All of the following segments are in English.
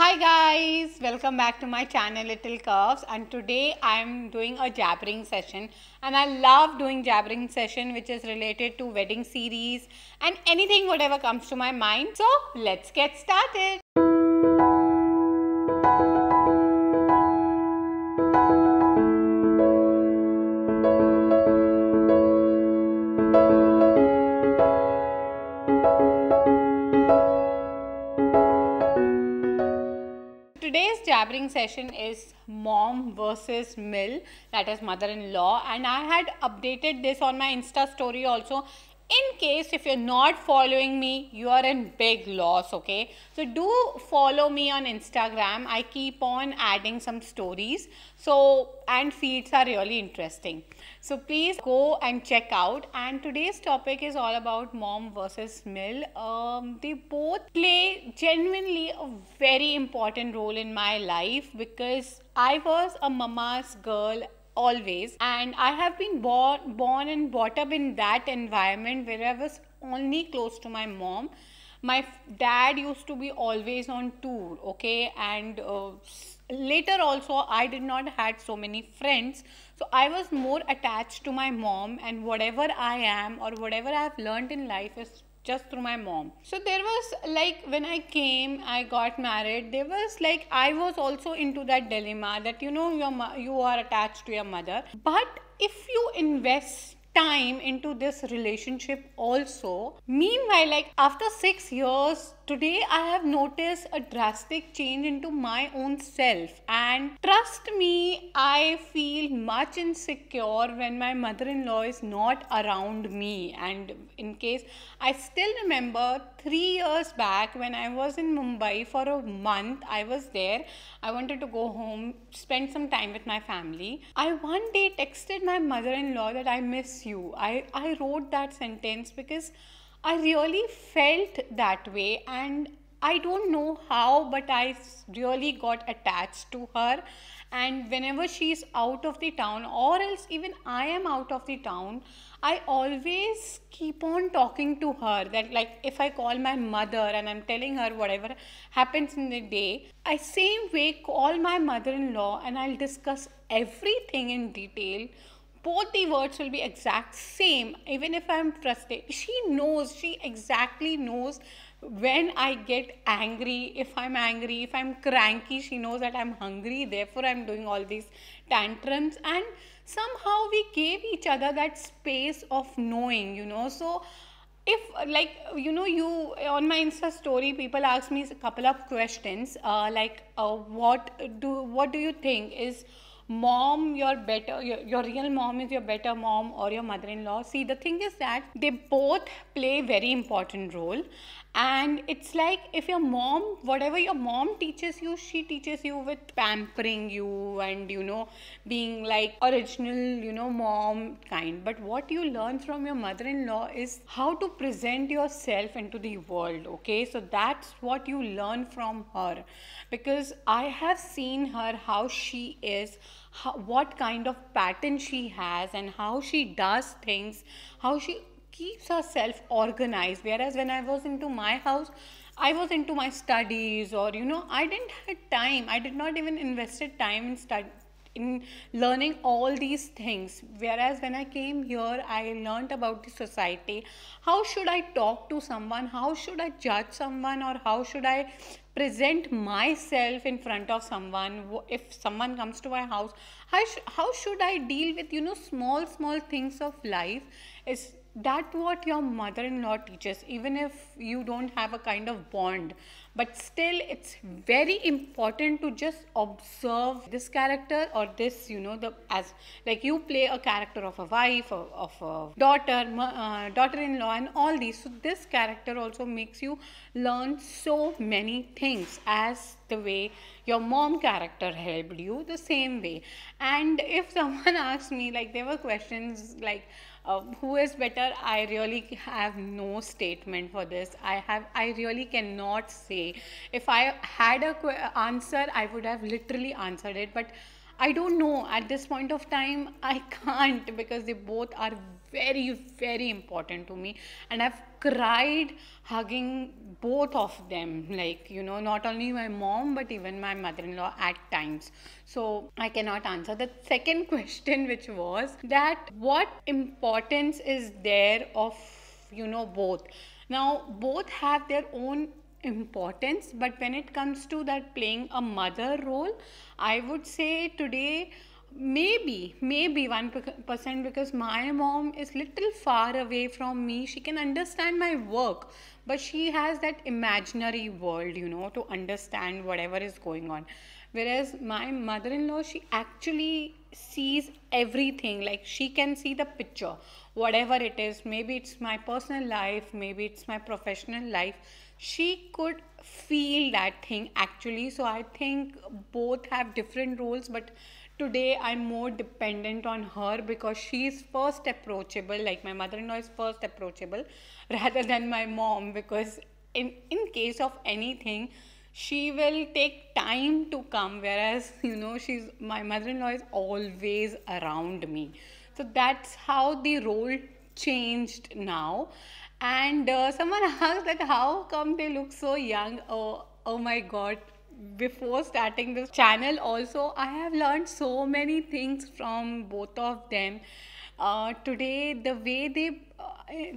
Hi guys, welcome back to my channel Little Curves and today I'm doing a jabbering session and I love doing jabbering session which is related to wedding series and anything whatever comes to my mind. So let's get started. Session is mom versus mill, that is mother in law, and I had updated this on my Insta story also. In case if you're not following me, you are in big loss, okay? So do follow me on Instagram. I keep on adding some stories. So, and feeds are really interesting. So please go and check out. And today's topic is all about mom versus mill. Um, they both play genuinely a very important role in my life because I was a mama's girl always. And i have been born born and brought up in that environment where i was only close to my mom. My dad used to be always on tour okay? And uh, later also i did not had so many friends. So i was more attached to my mom and whatever i am or whatever i have learned in life is just through my mom. So there was like when i came i got married there was like i was also into that dilemma that you know your you are attached to your mother. But if you invest time into this relationship also meanwhile like after 6 years today i have noticed a drastic change into my own self. And trust me i feel much insecure when my mother-in-law is not around me. And in case i still remember 3 years back when i was in mumbai for a month i was there. I wanted to go home spend some time with my family. I one day texted my mother-in-law that i miss you. I i wrote that sentence because I really felt that way and I don't know how, but I really got attached to her. And whenever she's out of the town, or else even I am out of the town, I always keep on talking to her. That, like, if I call my mother and I'm telling her whatever happens in the day, I same way call my mother in law and I'll discuss everything in detail both the words will be exact same even if i'm frustrated. She knows she exactly knows when i get angry if i'm angry if i'm cranky she knows that i'm hungry therefore i'm doing all these tantrums. And somehow we gave each other that space of knowing you know. So if like you know you on my insta story people ask me a couple of questions uh, like uh, what do what do you think is mom your better your, your real mom is your better mom or your mother-in-law. See the thing is that they both play very important role and it's like if your mom whatever your mom teaches you she teaches you with pampering you and you know being like original you know mom kind. But what you learn from your mother-in-law is how to present yourself into the world okay? So that's what you learn from her. Because i have seen her how she is how, what kind of pattern she has and how she does things how she keeps herself organized whereas when i was into my house i was into my studies or you know i didn't have time. I did not even invested time in study in learning all these things. Whereas when i came here i learned about the society. How should i talk to someone? How should i judge someone? Or how should i present myself in front of someone? If someone comes to my house how, sh- how should i deal with you know small small things of life? Is that what your mother-in-law teaches even if you don't have a kind of bond but still it's very important to just observe this character or this you know the as like you play a character of a wife of, of a daughter uh, daughter-in-law and all these. So this character also makes you learn so many things as the way your mom character helped you the same way. And if someone asks me like there were questions like uh, who is better? I really have no statement for this. I have i really cannot say. If i had a answer i would have literally answered it. But I don't know. At this point of time I can't because they both are very very important to me. And I've cried hugging both of them like you know not only my mom but even my mother-in-law at times. So I cannot answer. The second question which was that what importance is there of you know both? Now both have their own importance but when it comes to that playing a mother role i would say today maybe maybe 1% because my mom is little far away from me. She can understand my work but she has that imaginary world you know to understand whatever is going on. Whereas my mother-in-law she actually sees everything. Like she can see the picture whatever it is. Maybe it's my personal life maybe it's my professional life. She could feel that thing actually. So i think both have different roles but today i'm more dependent on her because she's first approachable like my mother-in-law is first approachable rather than my mom because in in case of anything she will take time to come whereas you know she's my mother-in-law is always around me. So that's how the role changed now. And uh, someone asked that how come they look so young? Oh oh my god before starting this channel also i have learned so many things from both of them. Uh, today the way they uh,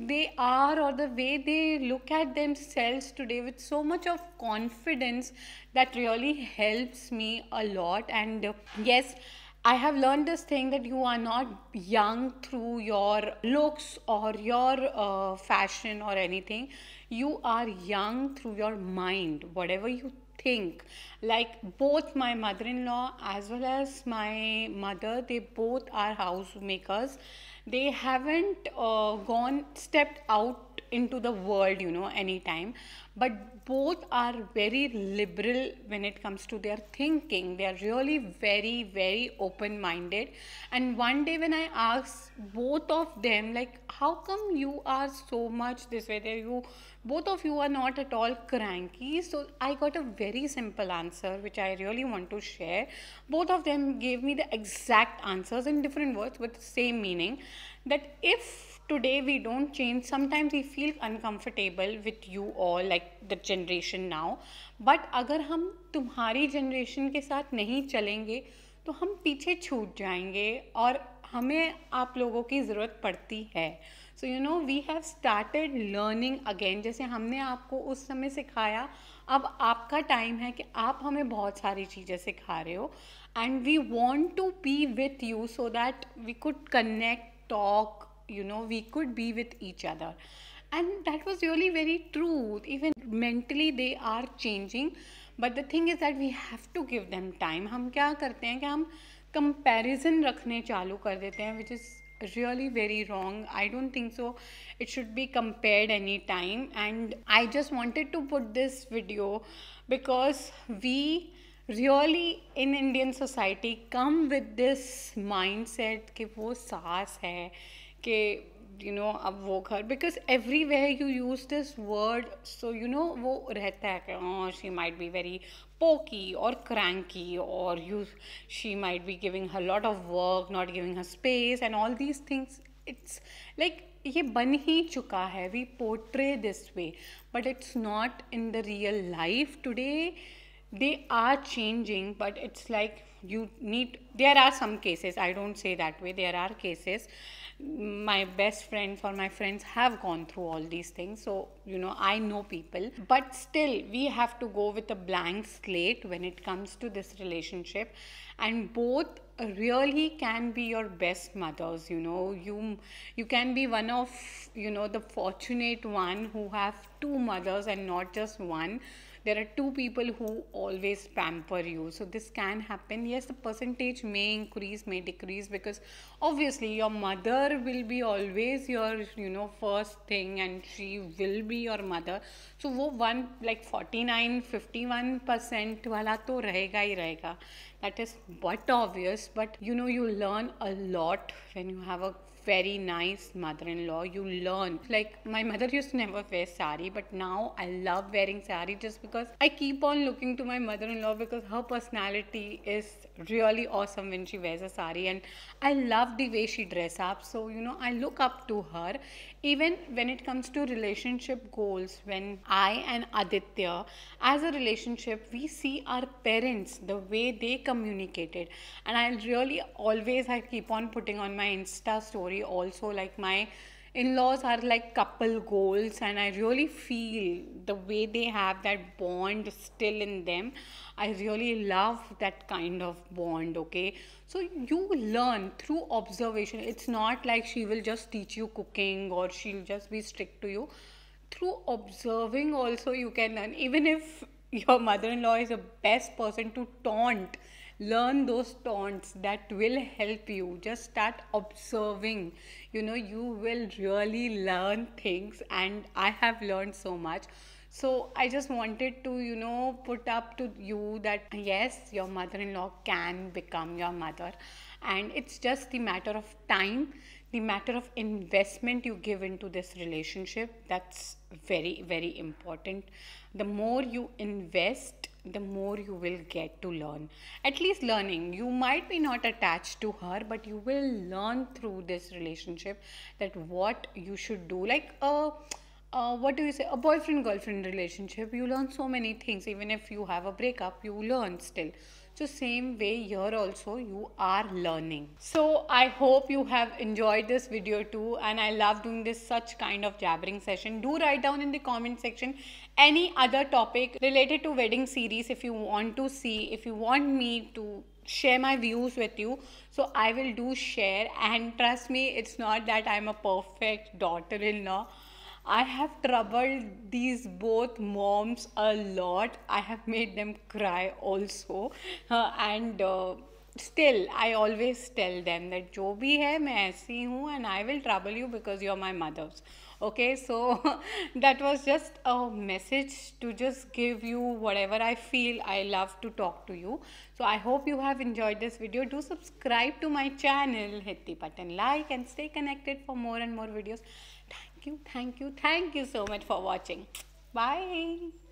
they are or the way they look at themselves today with so much of confidence that really helps me a lot. And uh, yes I have learned this thing that you are not young through your looks or your uh, fashion or anything. You are young through your mind, whatever you think. Like both my mother in law as well as my mother, they both are housemakers. They haven't uh, gone, stepped out into the world, you know, anytime. But both are very liberal when it comes to their thinking. They are really very very open minded and one day when i asked both of them like how come you are so much this way? There you both of you are not at all cranky? So i got a very simple answer which i really want to share. Both of them gave me the exact answers in different words but the same meaning that if today we don't change. Sometimes we feel uncomfortable with you all, like the generation now. But अगर हम तुम्हारी generation के साथ नहीं चलेंगे तो हम पीछे छूट जाएँगे और हमें आप लोगों की ज़रूरत पड़ती है. So you know we have started learning again जैसे हमने आपको उस समय सिखाया, अब आपका टाइम है कि आप हमें बहुत सारी चीज़ें सिखा रहे हो. And we want to be with you so that we could connect talk you know we could be with each other and that was really very true even mentally they are changing but the thing is that we have to give them time हम क्या करते हैं कि हम comparison रखने चालू कर देते हैं which is really very wrong i don't think so it should be compared anytime and i just wanted to put this video because we really in indian society come with this mindset कि वो सास है कि you know अब वो घर because everywhere you use this word so you know वो रहता है कि she might be very pokey और क्रैंकी और you she might be giving her lot of work not giving her space and all these things it's like ये बन ही चुका है we portray this way but it's not in the real life today they are changing but it's like you need there are some cases i don't say that way there are cases my best friends or my friends have gone through all these things so you know i know people but still we have to go with a blank slate when it comes to this relationship and both really can be your best mothers you know you you can be one of you know the fortunate one who have two mothers and not just one there are two people who always pamper you. So this can happen. Yes the percentage may increase may decrease because obviously your mother will be always your you know first thing and she will be your mother. So wo one like 49 51% wala to rahega hi rahega that is but obvious but you know you learn a lot when you have a very nice mother-in-law. You learn. Like my mother used to never wear sari but now i love wearing sari just because i keep on looking to my mother-in-law because her personality is really awesome when she wears a sari and i love the way she dress up. So you know i look up to her even when it comes to relationship goals when i and aditya as a relationship we see our parents the way they communicated. And i really always i keep on putting on my insta story also like my in-laws are like couple goals and i really feel the way they have that bond still in them i really love that kind of bond okay? So you learn through observation. It's not like she will just teach you cooking or she'll just be strict to you. Through observing also you can learn. Even if your mother-in-law is the best person to taunt learn those taunts that will help you. Just start observing. You know you will really learn things and i have learned so much. So i just wanted to you know put up to you that yes your mother-in-law can become your mother. And it's just the matter of time the matter of investment you give into this relationship that's very very important. The more you invest the more you will get to learn. At least learning. You might be not attached to her but you will learn through this relationship that what you should do. Like a uh, what do you say? A boyfriend girlfriend relationship. You learn so many things. Even if you have a breakup you learn still so same way here also you are learning. So I hope you have enjoyed this video too and I love doing this such kind of jabbering session. Do write down in the comment section any other topic related to wedding series if you want to see, if you want me to share my views with you so i will do share and trust me it's not that i'm a perfect daughter-in-law I have troubled these both moms a lot. I have made them cry also. Uh, and uh, still, I always tell them that जो भी है मैं ऐसी हूँ and I will trouble you because you're my mothers. Okay, so that was just a message to just give you whatever I feel I love to talk to you. So I hope you have enjoyed this video. Do subscribe to my channel, hit the button like and stay connected for more and more videos. Thank you, thank you, thank you so much for watching. Bye.